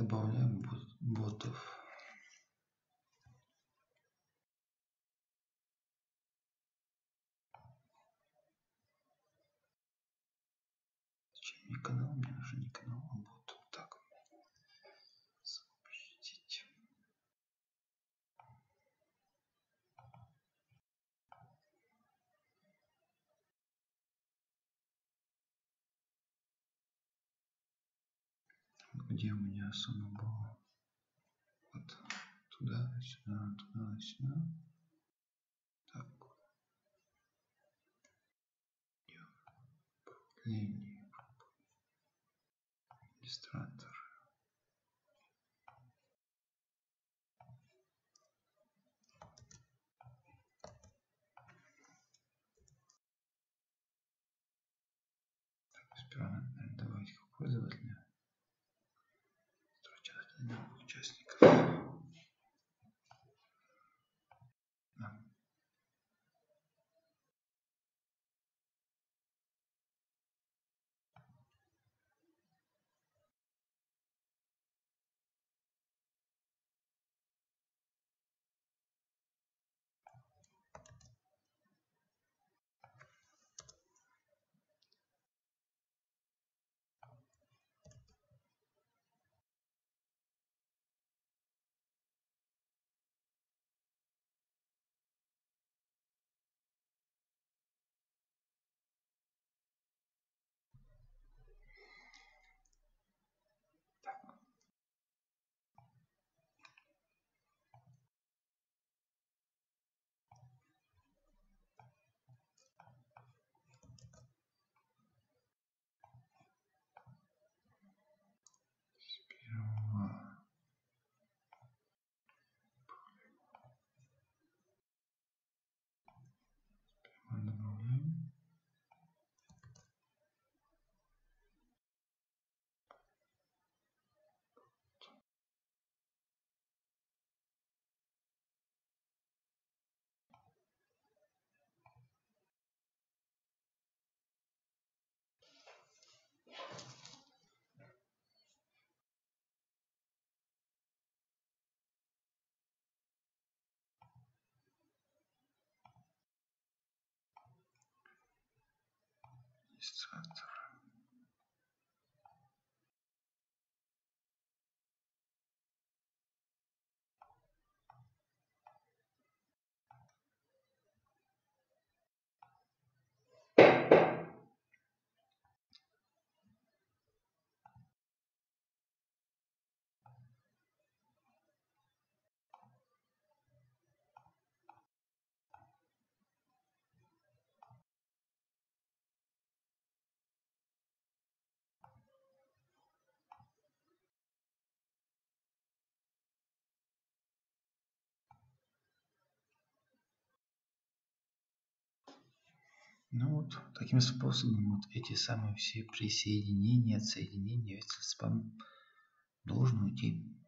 добавляем ботов Зачем мне канал? Мне нужен не канал, а бот. Где у меня сумма была? Вот туда, сюда, туда, сюда. Так. Управление. Администратор. Так, сперва надо, добавить пользователя. Строчать новых участников. Sons of Ну вот, таким способом вот эти самые все присоединения, отсоединения, если спам должен уйти.